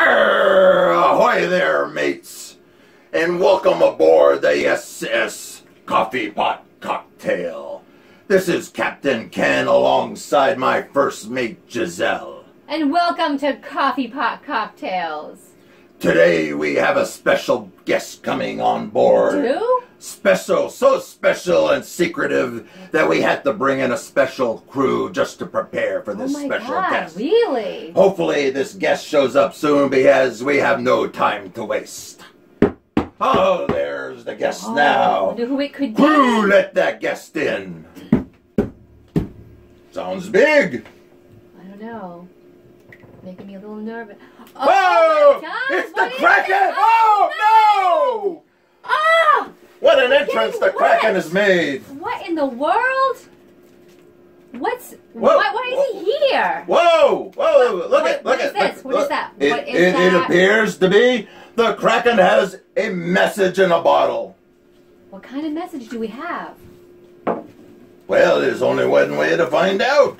Arr, ahoy there, mates, and welcome aboard the SS Coffee Pot Cocktail. This is Captain Ken alongside my first mate Giselle. And welcome to Coffee Pot Cocktails. Today we have a special guest coming on board. Do? Special, so special and secretive that we had to bring in a special crew just to prepare for Oh this my special god, guest. really? Hopefully, this guest shows up soon because we have no time to waste. Oh, there's the guest Oh, now. who it could be. Crew, let that guest in. Sounds big. I don't know. Making me a little nervous. Whoa! Oh my gosh, it's the Kraken! it? Oh, no! Ah! What an entrance the getting Kraken has made! What in the world? What's Whoa, what? Why is he here? Whoa! Whoa! Look What- at what look is at this? look- What is that? It, What is it, it appears to be the Kraken has a message in a bottle. What kind of message do we have? Well, there's only one way to find out.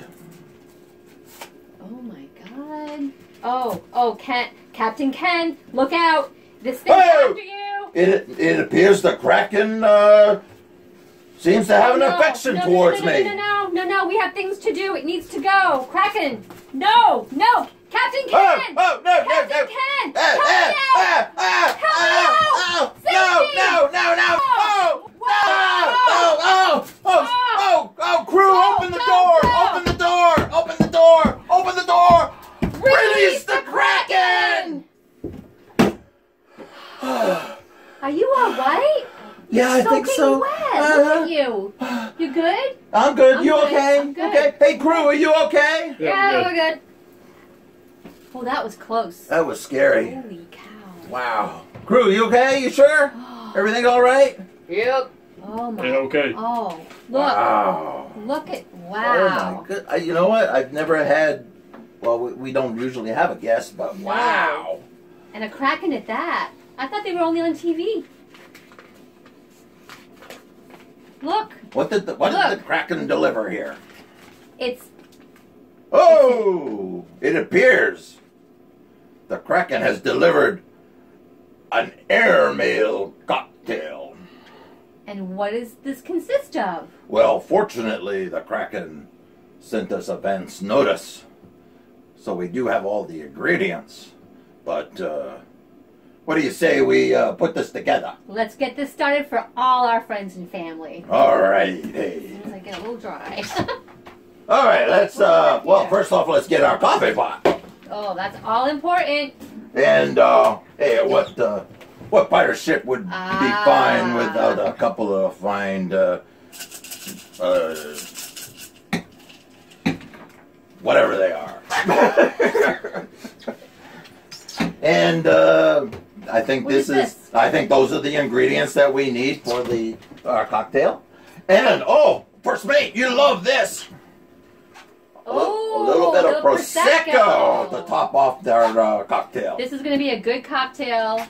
Oh my god. Oh, oh, Ken, Captain Ken, look out! This thing's Whoa! after you! It it appears the Kraken uh, seems to have an No, affection no, towards no, no, me. No, no, no, no, no, we have things to do. It needs to go. Kraken! No, no! Captain Oh, oh, no, no, Captain no. Ken! Ah, Help ah, me out! ah, ah, Help me ah, out! oh, Save no, me! no, no, no, oh, Whoa! no, oh, oh, oh, oh, oh, crew, Go, open the go, door, go. open the door, open the door, open the door, release the Kraken! Are you alright? Yeah, I think so. wet. Uh-huh. Look at you. You good? I'm good. I'm you good, okay? I'm good. Okay. Hey, crew, are you okay? Yeah, we're good. Oh, that was close. That was scary. Holy cow. Wow. Crew, you okay? You sure? Everything all right? Yep. Oh my. Yeah, okay. Oh, look. Wow. Look at Oh wow. my good. I, you know what? I've never had. Well, we, we don't usually have a guest, but No. wow. And a kraken at that. I thought they were only on TV. Look, What did the what did the Kraken deliver here? it's Oh, it appears the Kraken has delivered an airmail cocktail. and what does this consist of? Well, fortunately, the Kraken sent us advance notice, so we do have all the ingredients. But uh, what do you say we uh, put this together? Let's get this started for all our friends and family. All right, hey. As I get a little dry. All right, let's. Uh, well, first off, let's get our coffee pot. oh, that's all important. And uh, hey, what uh, what pirate ship would be Ah. fine without a couple of fine uh, uh, whatever they are? and uh, I think What this is is, this? I think those are the ingredients that we need for the uh, cocktail. And oh, first mate, you love this. A little, Oh, a little bit of little prosecco, to top off their uh, cocktail. This is going to be a good cocktail.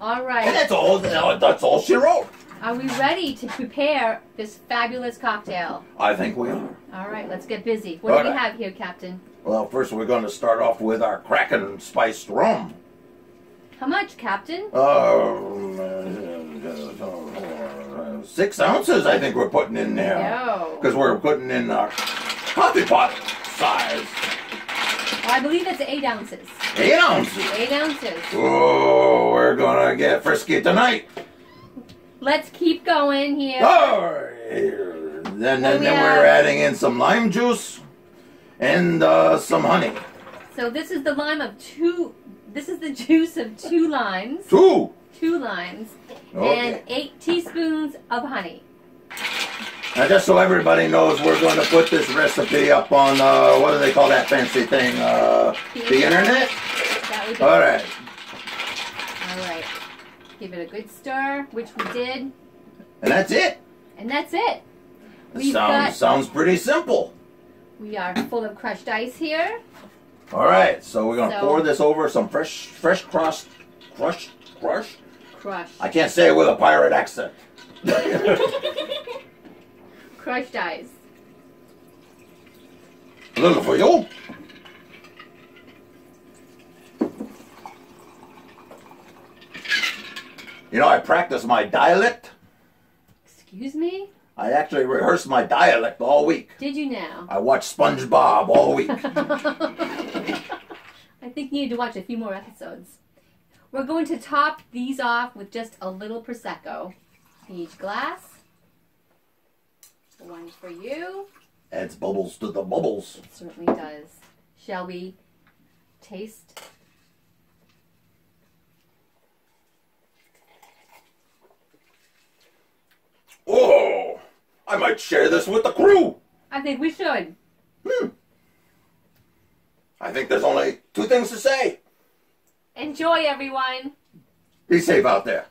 All right. And that's all. That's all she wrote. Are we ready to prepare this fabulous cocktail? I think we are. All right, let's get busy. What do we have here, Captain? Well, first we're going to start off with our Kraken spiced rum. How much, Captain? Um, uh, six ounces, I think we're putting in there. No. Because we're putting in our coffee pot size. I believe it's eight ounces. Eight ounces. Eight ounces. Oh, we're going to get frisky tonight. Let's keep going here. Oh, then, then, do then we we're adding in some lime juice and uh, some honey. So this is the lime of two. This is the juice of two limes. Two. Two limes. Okay. And eight teaspoons of honey. Now, just so everybody knows, we're going to put this recipe up on, uh, what do they call that fancy thing? Uh, the internet? That would be All right. All right. Give it a good stir, which we did, And that's it. and that's it. We've sounds, got- sounds pretty simple. We are full of crushed ice here. All right, so we're gonna so, pour this over some fresh, fresh crushed, crushed, crushed. Crushed. I can't say it with a pirate accent. crushed ice. Looking for you. You know, I practice my dialect. Excuse me? I actually rehearsed my dialect all week. Did you now? I watched SpongeBob all week. Need to watch a few more episodes. We're going to top these off with just a little Prosecco. Each glass. One for you. Adds bubbles to the bubbles. It certainly does. Shall we taste? Oh, I might share this with the crew. I think we should. Hmm. I think there's only two things to say. Enjoy, everyone. Be safe out there.